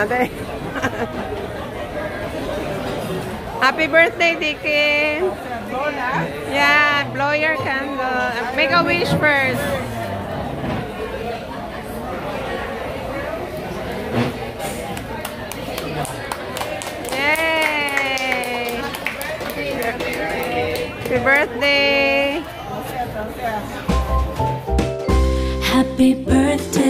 na day. Eh. Happy birthday, Dicky! Yeah, blow your candle. Make a wish first. Yay! Happy birthday! Happy birthday